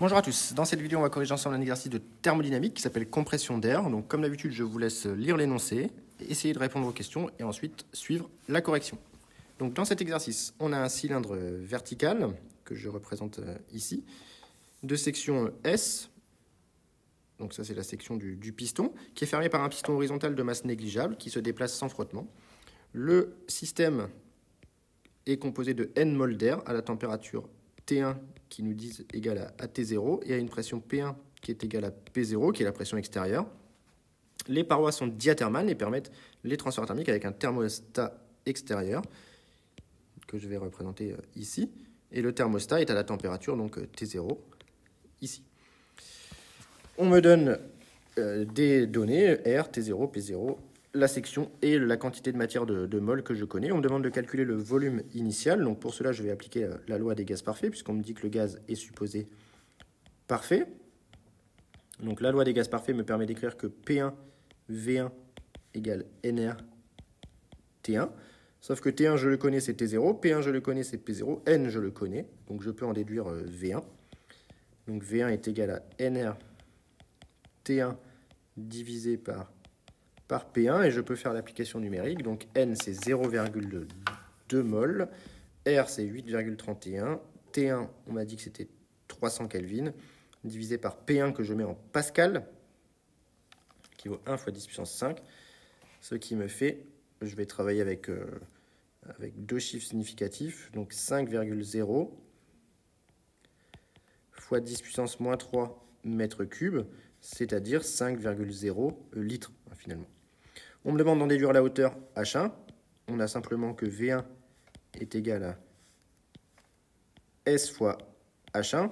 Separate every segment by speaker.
Speaker 1: Bonjour à tous. Dans cette vidéo, on va corriger ensemble un exercice de thermodynamique qui s'appelle compression d'air. Donc, comme d'habitude, je vous laisse lire l'énoncé, essayer de répondre aux questions et ensuite suivre la correction. Donc, dans cet exercice, on a un cylindre vertical que je représente euh, ici, de section S. Donc, ça, c'est la section du, du piston qui est fermé par un piston horizontal de masse négligeable qui se déplace sans frottement. Le système est composé de N mol d'air à la température T1 qui nous disent égal à T0 et à une pression P1 qui est égale à P0, qui est la pression extérieure. Les parois sont diathermales et permettent les transferts thermiques avec un thermostat extérieur que je vais représenter euh, ici. Et le thermostat est à la température donc euh, T0 ici. On me donne euh, des données R, T0, P0, la section et la quantité de matière de, mol que je connais. On me demande de calculer le volume initial. Donc pour cela, je vais appliquer euh, la loi des gaz parfaits, puisqu'on me dit que le gaz est supposé parfait. Donc la loi des gaz parfaits me permet d'écrire que P1 V1 égale NR T1. Sauf que T1, je le connais, c'est T0. P1, je le connais, c'est P0. N, je le connais. Donc je peux en déduire euh, V1. Donc V1 est égal à NR T1 divisé par par P1 et je peux faire l'application numérique. Donc N c'est 0,2 mol, R c'est 8,31, T1 on m'a dit que c'était 300 Kelvin, divisé par P1 que je mets en Pascal, qui vaut 1 fois 10 puissance 5, ce qui me fait, je vais travailler avec, euh, avec deux chiffres significatifs, donc 5,0 fois 10 puissance moins 3 mètres cubes, c'est-à-dire 5,0 litres finalement. On me demande d'en déduire la hauteur H1. On a simplement que V1 est égal à S fois H1.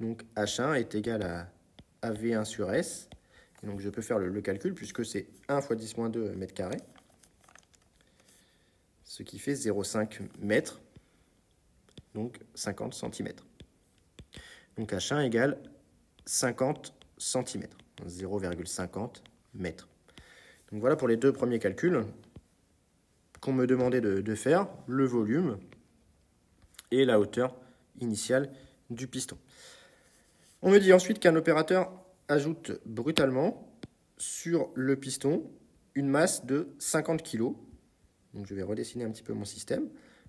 Speaker 1: Donc H1 est égal à, V1 sur S. Et donc je peux faire le, calcul puisque c'est 1 fois 10 moins 2 mètres carrés. Ce qui fait 0,5 mètres. Donc 50 cm. Donc H1 égale 50 cm. 0,50 mètres. Donc voilà pour les deux premiers calculs qu'on me demandait de, faire, le volume et la hauteur initiale du piston. On me dit ensuite qu'un opérateur ajoute brutalement sur le piston une masse de 50 kg. Je vais redessiner un petit peu mon système.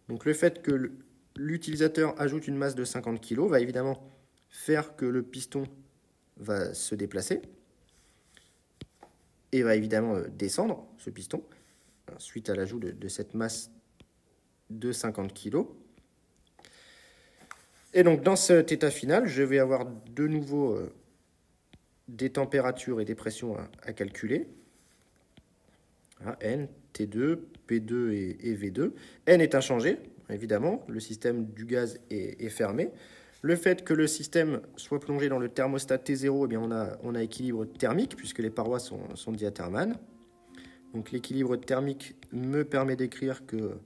Speaker 1: Donc le fait que l'utilisateur ajoute une masse de 50 kg va évidemment faire que le piston va se déplacer et va évidemment euh, descendre, ce piston, suite à l'ajout de, cette masse de 50 kg. Et donc dans cet état final, je vais avoir de nouveau euh, des températures et des pressions à, calculer. N, T2, P2 et, V2. N est inchangé, évidemment, le système du gaz est fermé. Le fait que le système soit plongé dans le thermostat T0, eh bien on, a, équilibre thermique puisque les parois sont, diathermales. Donc l'équilibre thermique me permet d'écrire que,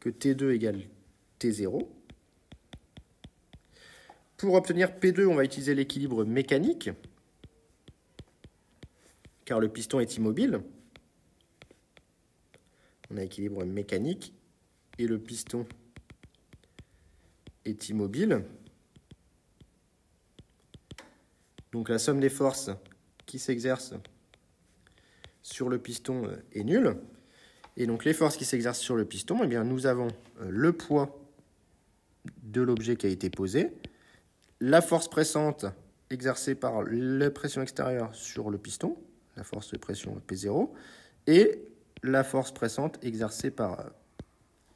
Speaker 1: que T2 égale T0. Pour obtenir P2, on va utiliser l'équilibre mécanique, car le piston est immobile. On a équilibre mécanique et le piston est immobile. Donc la somme des forces qui s'exercent sur le piston euh, est nulle. Et donc les forces qui s'exercent sur le piston, eh bien, nous avons euh, le poids de l'objet qui a été posé, la force pressante exercée par la pression extérieure sur le piston, la force de pression P0, et la force pressante exercée par,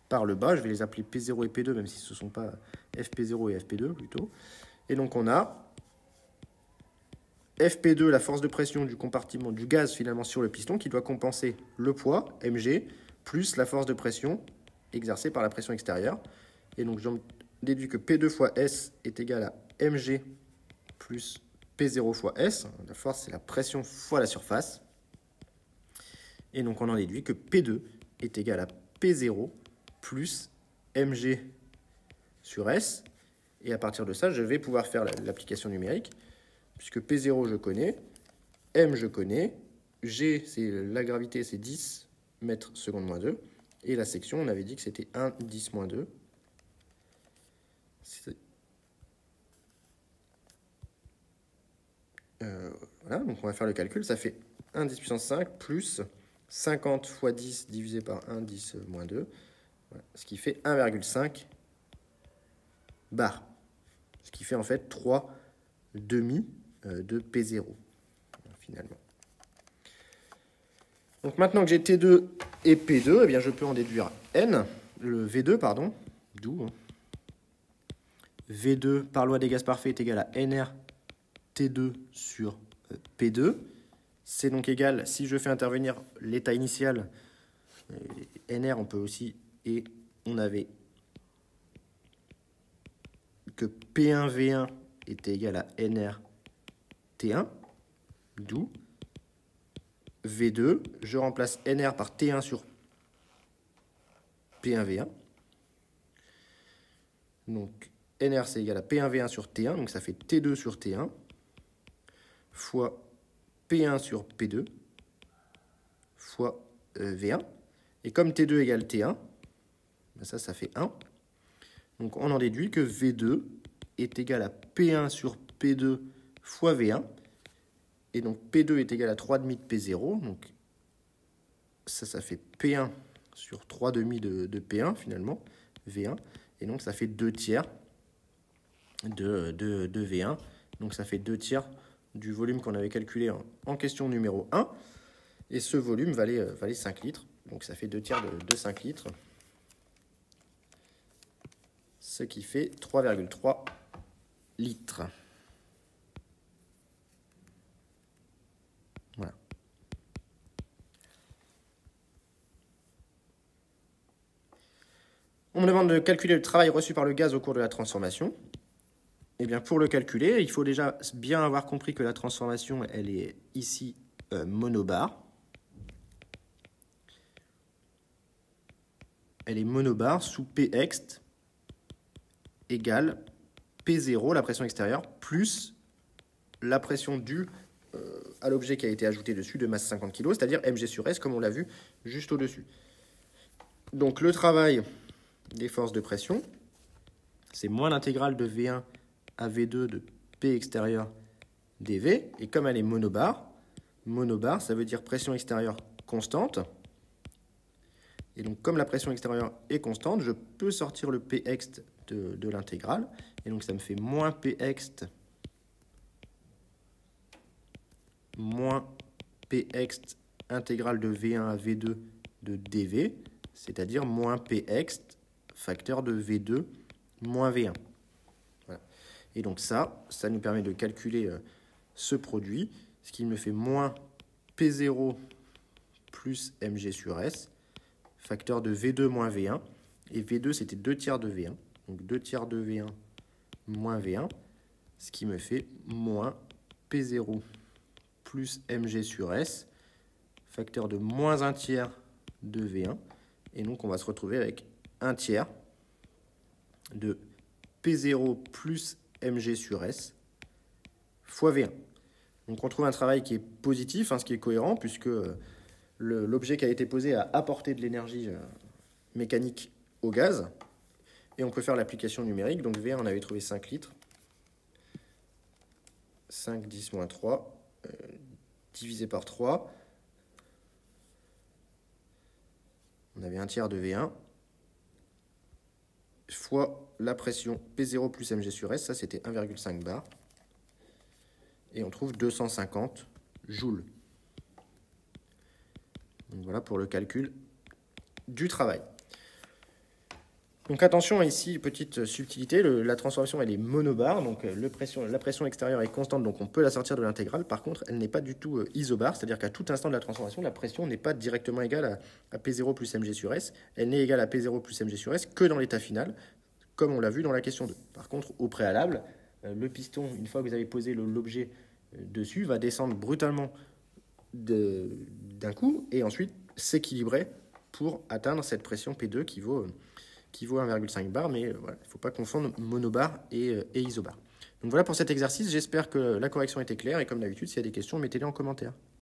Speaker 1: par le bas. Je vais les appeler P0 et P2, même si ce ne sont pas FP0 et FP2 plutôt. Et donc on a FP2, la force de pression du compartiment du gaz finalement sur le piston, qui doit compenser le poids, mg, plus la force de pression exercée par la pression extérieure. Et donc, j'en déduis que P2 fois S est égal à mg plus P0 fois S. La force, c'est la pression fois la surface. Et donc, on en déduit que P2 est égal à P0 plus mg sur S. Et à partir de ça, je vais pouvoir faire l'application numérique puisque P0 je connais, M je connais, G, la gravité, c'est 10 mètres seconde moins 2, et la section, on avait dit que c'était 1 10 moins 2. Euh, voilà, donc on va faire le calcul. Ça fait 1 10 puissance 5 plus 50 fois 10 divisé par 1 10 moins 2. ce qui fait 1,5 bar. Ce qui fait en fait 3 demi de P0 finalement. Donc maintenant que j'ai T2 et P2, eh bien je peux en déduire N, le V2, pardon, d'où hein. V2 par loi des gaz parfaits est égal à NR T2 sur euh, P2. C'est donc égal, si je fais intervenir l'état initial, euh, NR, on peut aussi, et on avait que P1V1 était égal à NR T1, d'où V2, je remplace NR par T1 sur P1V1. Donc NR c'est égal à P1V1 sur T1, donc ça fait T2 sur T1 fois P1 sur P2 fois euh, V1. Et comme T2 égale T1, ben ça, ça fait 1. Donc on en déduit que V2 est égal à P1 sur P2 fois V1. Et donc P2 est égal à 3,5 de P0. Donc ça, ça fait P1 sur 3,5 de, de P1 finalement, V1. Et donc ça fait 2 tiers de, de, de V1. Donc ça fait 2 tiers du volume qu'on avait calculé en, question numéro 1. Et ce volume valait, euh, valait 5 litres. Donc ça fait 2 tiers de, de 5 litres. Ce qui fait 3,3 litres. Voilà. On me demande de calculer le travail reçu par le gaz au cours de la transformation. Eh bien, pour le calculer, il faut déjà bien avoir compris que la transformation, elle est ici euh, monobar. Elle est monobar sous Px égale P0, la pression extérieure, plus la pression due euh, à l'objet qui a été ajouté dessus de masse 50 kg, c'est-à-dire mg sur s, comme on l'a vu juste au-dessus. Donc le travail des forces de pression, c'est moins l'intégrale de V1 à V2 de P extérieur dV. Et comme elle est monobar, monobar, ça veut dire pression extérieure constante. Et donc, comme la pression extérieure est constante, je peux sortir le Px de, de l'intégrale. Et donc, ça me fait moins Px moins Px intégrale de V1 à V2 de dV, c'est-à-dire moins Px facteur de V2 moins V1. Et donc ça, ça nous permet de calculer euh, ce produit, ce qui me fait moins P0 plus mg sur S, facteur de V2 moins V1. Et V2, c'était 2 tiers de V1. Donc 2 tiers de V1 moins V1, ce qui me fait moins P0 plus mg sur S, facteur de moins 1 tiers de V1. Et donc on va se retrouver avec 1 tiers de P0 plus mg sur s fois V1. Donc on trouve un travail qui est positif, hein, ce qui est cohérent, puisque euh, l'objet qui a été posé a apporté de l'énergie euh, mécanique au gaz. Et on peut faire l'application numérique. Donc V1, on avait trouvé 5 litres. 5, 10, moins 3, euh, divisé par 3. On avait un tiers de V1 fois la pression P0 plus mg sur S, ça c'était 1,5 bar. Et on trouve 250 joules. Voilà pour le calcul du travail. Donc attention ici, petite subtilité, la transformation elle est monobar, donc euh, la pression extérieure est constante, donc on peut la sortir de l'intégrale. Par contre, elle n'est pas du tout euh, isobar, c'est-à-dire qu'à tout instant de la transformation, la pression n'est pas directement égale à, P0 plus mg sur S. Elle n'est égale à P0 plus mg sur S que dans l'état final, comme on l'a vu dans la question 2. Par contre, au préalable, euh, le piston, une fois que vous avez posé l'objet dessus, va descendre brutalement d'un coup et ensuite s'équilibrer pour atteindre cette pression P2 qui vaut qui vaut 1,5 bar, mais euh, il ne faut pas confondre monobar et, euh, et isobar. Donc voilà pour cet exercice, j'espère que la correction était claire, et comme d'habitude, s'il y a des questions, mettez-les en commentaire.